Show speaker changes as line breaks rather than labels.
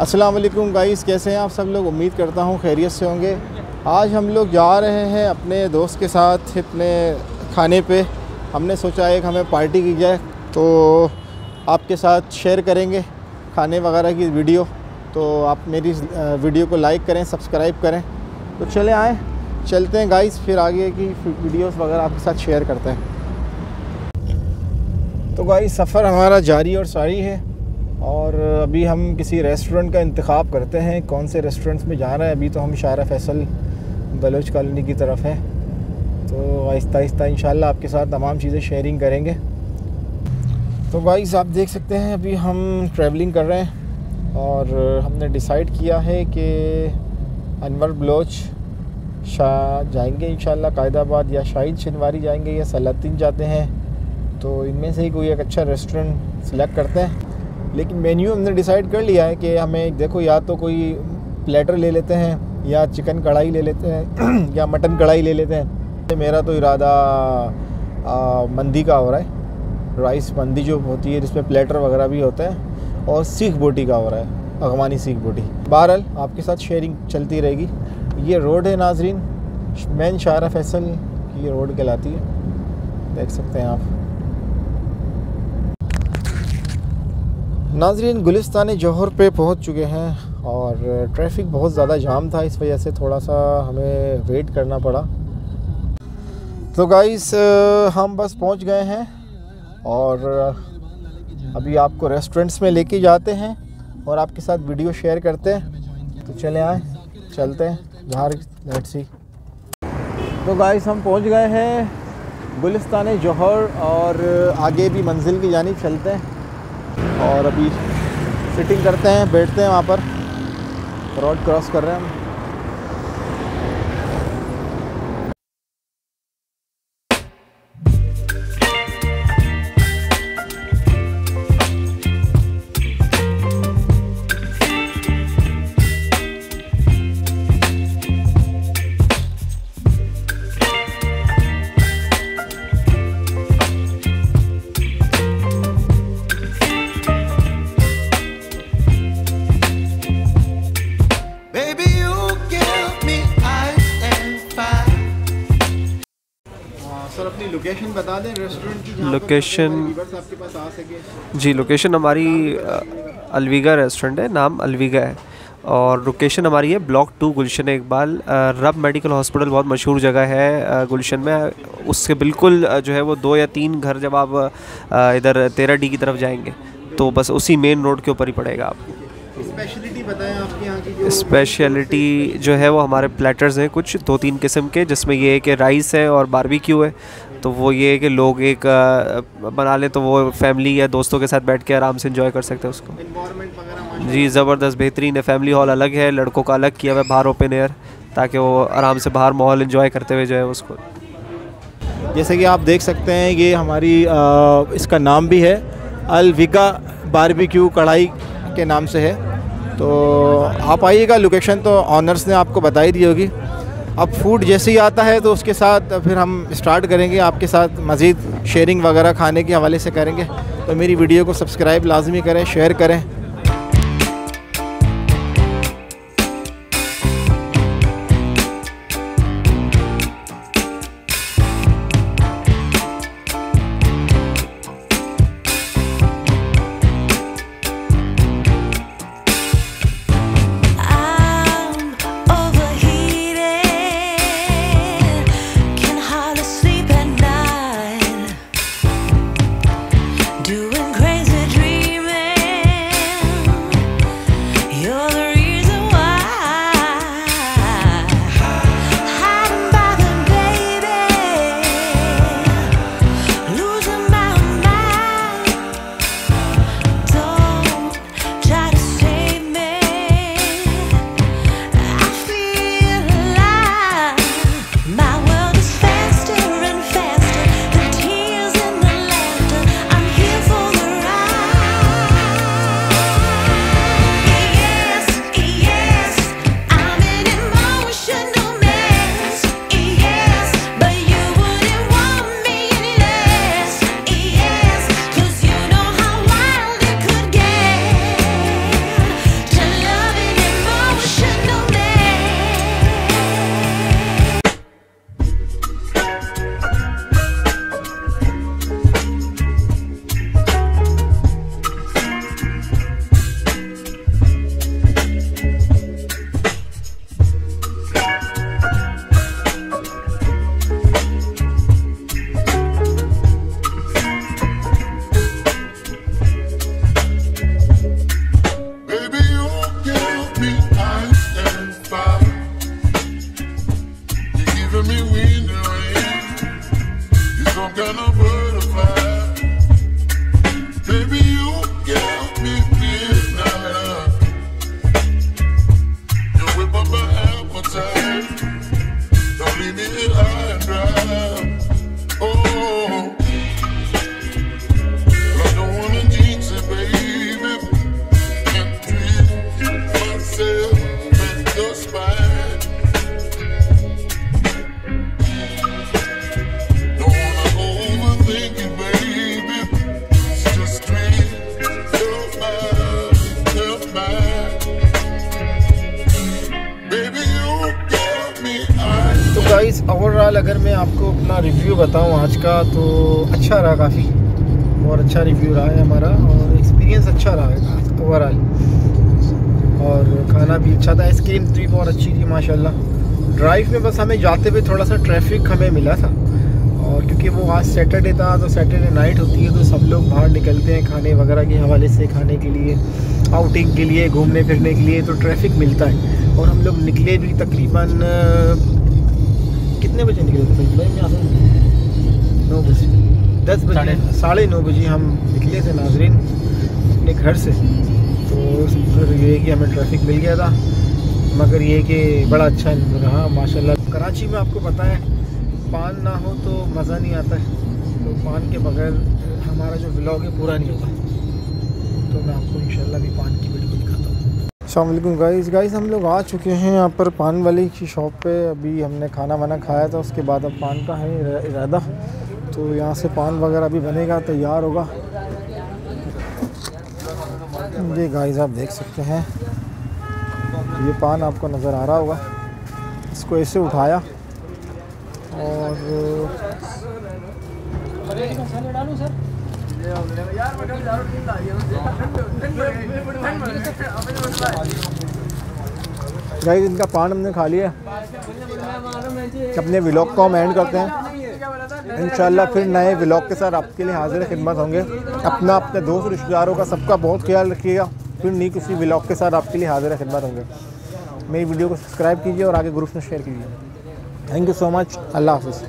अस्सलाम वालेकुम गाइस, कैसे हैं आप सब लोग? उम्मीद करता हूँ खैरियत से होंगे। आज हम लोग जा रहे हैं अपने दोस्त के साथ अपने खाने पे। हमने सोचा एक हमें पार्टी की जाए तो आपके साथ शेयर करेंगे खाने वगैरह की वीडियो। तो आप मेरी वीडियो को लाइक करें, सब्सक्राइब करें। तो चले आएँ, चलते हैं गाइस, फिर आगे की वीडियोस वगैरह आपके साथ शेयर करते हैं। तो गाइस, सफ़र हमारा जारी और सारी है। और अभी हम किसी रेस्टोरेंट का इंतखब करते हैं, कौन से रेस्टोरेंट्स में जा रहे हैं, अभी तो हम शारा फैसल बलोच कॉलोनी की तरफ़ हैं। तो आहिस्ता आहिस्ता इन आपके साथ तमाम चीज़ें शेयरिंग करेंगे। तो गाइस आप देख सकते हैं, अभी हम ट्रैवलिंग कर रहे हैं और हमने डिसाइड किया है कि अनवर बलोच शाह जाएँगे इन कायदाबाद या शाहिद शनवारी जाएँगे या सलातीन जाते हैं। तो इनमें से ही कोई एक अच्छा रेस्टोरेंट सिलेक्ट करते हैं। लेकिन मेन्यू हमने डिसाइड कर लिया है कि हमें, देखो, या तो कोई प्लेटर ले लेते हैं, या चिकन कढ़ाई ले लेते हैं, या मटन कढ़ाई ले लेते हैं। मेरा तो इरादा मंदी का हो रहा है। राइस मंदी जो होती है, जिसमें प्लेटर वगैरह भी होता है, और सीख बोटी का हो रहा है अगवानी सीख बोटी। बहरहाल, आपके साथ शेयरिंग चलती रहेगी। ये रोड है नाजरीन मैन शारा फैसल की रोड कहलाती है। देख सकते हैं आप। नाजरीन, गुलिस्तान जौहर पे पहुँच चुके हैं और ट्रैफ़िक बहुत ज़्यादा जाम था, इस वजह से थोड़ा सा हमें वेट करना पड़ा। तो गाइस हम बस पहुँच गए हैं और अभी आपको रेस्टोरेंट्स में लेके जाते हैं और आपके साथ वीडियो शेयर करते हैं। तो चले आए, चलते हैं बाहर लेट सी तो गाइस हम पहुँच गए हैं गुलिस्तान जौहर और आगे भी मंजिल की जानी, चलते हैं। और अभी सिटिंग करते हैं, बैठते हैं वहाँ पर। रोड क्रॉस कर रहे हैं हम। लोकेशन बता दें रेस्टोरेंट की लोकेशन आपके पास आ सके।
जी लोकेशन हमारी अलविगा रेस्टोरेंट है नाम अलविगा है। और लोकेशन हमारी है ब्लॉक टू गुलशन इकबाल। रब मेडिकल हॉस्पिटल बहुत मशहूर जगह है गुलशन में। उससे बिल्कुल जो है वो दो या तीन घर जब आप इधर तेरह डी की तरफ़ जाएँगे तो बस उसी मेन रोड के ऊपर ही पड़ेगा आपको।
स्पेशलिटी बताएँ आपके यहाँ की
स्पेशलिटी जो है वो हमारे प्लेटर्स हैं कुछ दो तीन किस्म के जिसमें ये है कि राइस है और बारबेक्यू है। तो वो ये है कि लोग एक बना लें तो वो फैमिली या दोस्तों के साथ बैठ के आराम से इंजॉय कर सकते हैं उसको। जी ज़बरदस्त बेहतरीन है। फैमिली हॉल अलग है लड़कों का अलग किया हुआ है बाहर ओपन एयर ताकि वो आराम से बाहर माहौल इन्जॉय करते हुए जो है उसको।
जैसे कि आप देख सकते हैं ये हमारी आ, इसका नाम भी है अलविका बारबेक्यू कढ़ाई के नाम से है। तो आप आइएगा लोकेशन तो ऑनर्स ने आपको बताई दी होगी। अब फ़ूड जैसे ही आता है तो उसके साथ फिर हम स्टार्ट करेंगे। आपके साथ मज़ीद शेयरिंग वगैरह खाने के हवाले से करेंगे। तो मेरी वीडियो को सब्सक्राइब लाजमी करें शेयर करें। gonna burn. ओवरऑल अगर मैं आपको अपना रिव्यू बताऊँ आज का तो अच्छा रहा काफ़ी। और अच्छा रिव्यू रहा है हमारा, और एक्सपीरियंस अच्छा रहा है ओवरऑल और खाना भी अच्छा था आइसक्रीम भी बहुत अच्छी थी, माशाल्लाह। ड्राइव में बस हमें जाते हुए थोड़ा सा ट्रैफ़िक हमें मिला था। और क्योंकि वो आज सैटरडे था तो सैटरडे नाइट होती है तो सब लोग बाहर निकलते हैं खाने वगैरह के हवाले से, खाने के लिए आउटिंग के लिए घूमने फिरने के लिए तो ट्रैफ़िक मिलता है। और हम लोग निकले भी तकरीबन कितने बजे निकले थे भाई? यहाँ से नौ बजे। दस बजे। साढ़े नौ। बजे हम निकले थे नाजरीन अपने घर से। तो फिर ये कि हमें ट्रैफ़िक मिल गया था। मगर ये कि बड़ा अच्छा रहा माशाल्लाह। कराची में आपको पता है पान ना हो तो मज़ा नहीं आता है। तो पान के बगैर हमारा जो ब्लॉग है पूरा नहीं होता। तो मैं आपको इंशाल्लाह भी पान की वीडियो दिखाता हूँ अल्लाम गाइस। गाइस, हम लोग आ चुके हैं यहाँ पर पान वाली की शॉप पे। अभी हमने खाना वाना खाया था, उसके बाद अब पान का है इरादा। तो यहाँ से पान वगैरह अभी बनेगा, तैयार होगा। ये गाइस, आप देख सकते हैं। ये पान आपको नज़र आ रहा होगा। इसको ऐसे उठाया। और गाइस इनका पान हमने खा लिया। अपने व्लॉग को हम एंड करते हैं। इन फिर नए व्लॉग के साथ आपके लिए हाजिर खिदमत होंगे। अपना अपने दोस्त, रिश्तेदारों का सबका बहुत ख्याल रखिएगा। फिर नहीं किसी व्लॉग के साथ आपके लिए हाजिर खिदमत होंगे। मेरी वीडियो को सब्सक्राइब कीजिए और आगे ग्रुप में शेयर कीजिए। थैंक यू सो मच अल्लाह हाफिज़।